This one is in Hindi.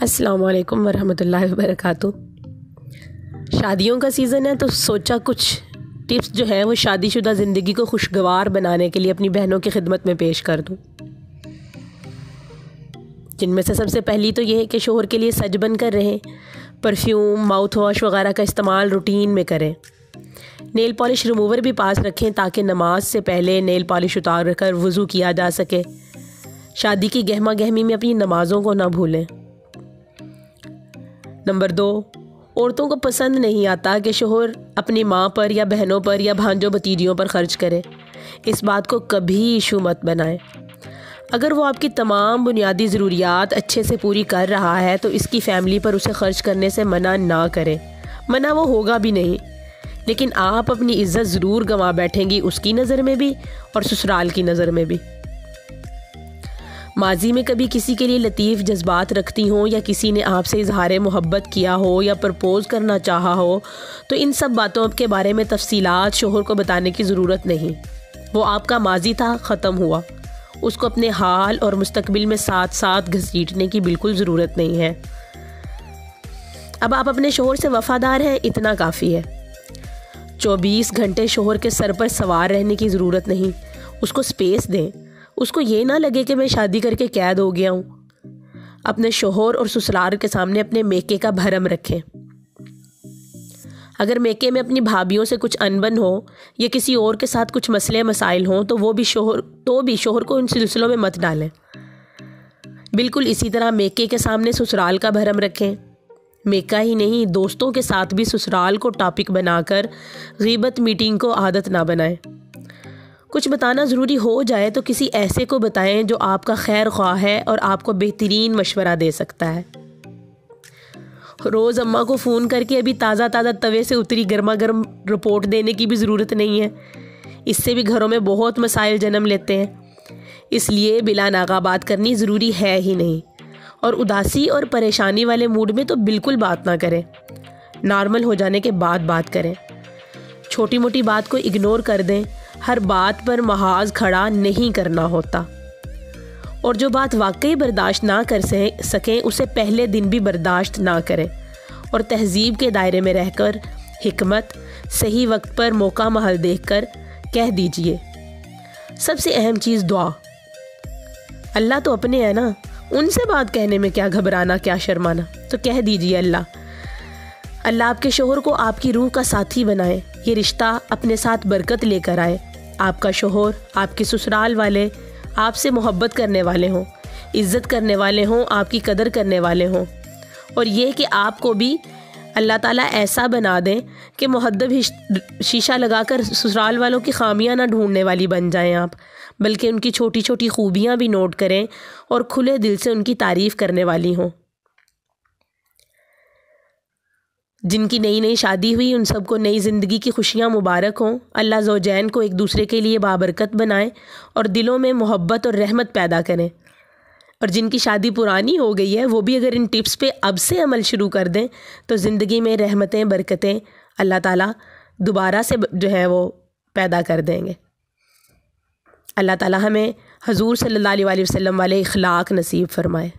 अस्सलाम वालेकुम वरहमतुल्लाहि वबरकातुहू। शादियों का सीज़न है तो सोचा कुछ टिप्स जो है, वो शादीशुदा ज़िंदगी को खुशगवार बनाने के लिए अपनी बहनों की खिदमत में पेश कर दूँ। जिनमें से सबसे पहली तो ये है कि शोहर के लिए सज बन कर रहें, परफ्यूम माउथ वॉश वगैरह का इस्तेमाल रूटीन में करें। नेल पॉलिश रिमूवर भी पास रखें, ताकि नमाज़ से पहले नेल पॉलिश उतार कर वज़ू किया जा सके। शादी की गहमा गहमी में अपनी नमाज़ों को ना भूलें। नंबर दो, औरतों को पसंद नहीं आता कि शोहर अपनी माँ पर या बहनों पर या भांजों भतीजियों पर खर्च करे। इस बात को कभी इशू मत बनाएँ। अगर वो आपकी तमाम बुनियादी ज़रूरियात अच्छे से पूरी कर रहा है तो इसकी फ़ैमिली पर उसे खर्च करने से मना ना करें। मना वो होगा भी नहीं, लेकिन आप अपनी इज़्ज़त ज़रूर गंवा बैठेंगी उसकी नज़र में भी और ससुराल की नज़र में भी। माजी में कभी किसी के लिए लतीफ़ जज्बात रखती हों या किसी ने आपसे इजहार मोहब्बत किया हो या प्रपोज़ करना चाहा हो तो इन सब बातों के बारे में तफसीलात शोहर को बताने की ज़रूरत नहीं। वो आपका माजी था, ख़त्म हुआ। उसको अपने हाल और मुस्तकबिल में साथ साथ घसीटने की बिल्कुल ज़रूरत नहीं है। अब आप अपने शोहर से वफ़ादार हैं, इतना काफ़ी है। चौबीस घंटे शोहर के सर पर सवार रहने की ज़रूरत नहीं। उसको स्पेस दें। उसको ये ना लगे कि मैं शादी करके कैद हो गया हूँ। अपने शोहर और ससुराल के सामने अपने मेके का भरम रखें। अगर मेके में अपनी भाभीियों से कुछ अनबन हो या किसी और के साथ कुछ मसले मसाइल हों तो वो भी शोहर तो भी शोहर को इन सिलसिलों में मत डालें। बिल्कुल इसी तरह मेके के सामने ससुराल का भरम रखें। मेका ही नहीं, दोस्तों के साथ भी ससुराल को टॉपिक बनाकर गीबत मीटिंग को आदत ना बनाएँ। कुछ बताना ज़रूरी हो जाए तो किसी ऐसे को बताएँ जो आपका खैर ख्वाह है और आपको बेहतरीन मशवरा दे सकता है। रोज़ अम्मा को फ़ोन करके अभी ताज़ा ताज़ा तवे से उतरी गर्मा गर्म रिपोर्ट देने की भी ज़रूरत नहीं है। इससे भी घरों में बहुत मसाइल जन्म लेते हैं। इसलिए बिला नागा बात करनी ज़रूरी है ही नहीं। और उदासी और परेशानी वाले मूड में तो बिल्कुल बात ना करें। नॉर्मल हो जाने के बाद बात करें। छोटी मोटी बात को इग्नोर कर दें। हर बात पर महाज खड़ा नहीं करना होता। और जो बात वाकई बर्दाश्त ना कर सकें, उसे पहले दिन भी बर्दाश्त ना करें। और तहजीब के दायरे में रहकर हिकमत, सही वक्त पर मौका महल देखकर कह दीजिए। सबसे अहम चीज़ दुआ। अल्लाह तो अपने हैं ना, उनसे बात कहने में क्या घबराना, क्या शर्माना? तो कह दीजिए अल्लाह। अल्लाह आपके शोहर को आपकी रूह का साथी बनाए, ये रिश्ता अपने साथ बरकत लेकर आए। आपका शोहर, आपके ससुराल वाले आपसे मोहब्बत करने वाले हों, इज़्ज़त करने वाले हों, आपकी कदर करने वाले हों। और ये कि आपको भी अल्लाह ताला ऐसा बना दें कि महदब शीशा लगाकर ससुराल वालों की खामियाँ ना ढूँढने वाली बन जाएँ आप, बल्कि उनकी छोटी छोटी खूबियाँ भी नोट करें और खुले दिल से उनकी तारीफ़ करने वाली हों। जिनकी नई नई शादी हुई, उन सबको नई ज़िंदगी की खुशियाँ मुबारक हों। अल्लाह जोजैन को एक दूसरे के लिए बाबरकत बनाएँ और दिलों में मोहब्बत और रहमत पैदा करें। और जिनकी शादी पुरानी हो गई है, वो भी अगर इन टिप्स पे अब से अमल शुरू कर दें तो ज़िंदगी में रहमतें, बरकतें अल्लाह ताला दोबारा से जो है वो पैदा कर देंगे। अल्लाह ताला हमें हजूर सल्लल्लाहु अलैहि वसल्लम वाले इखलाक नसीब फरमाए।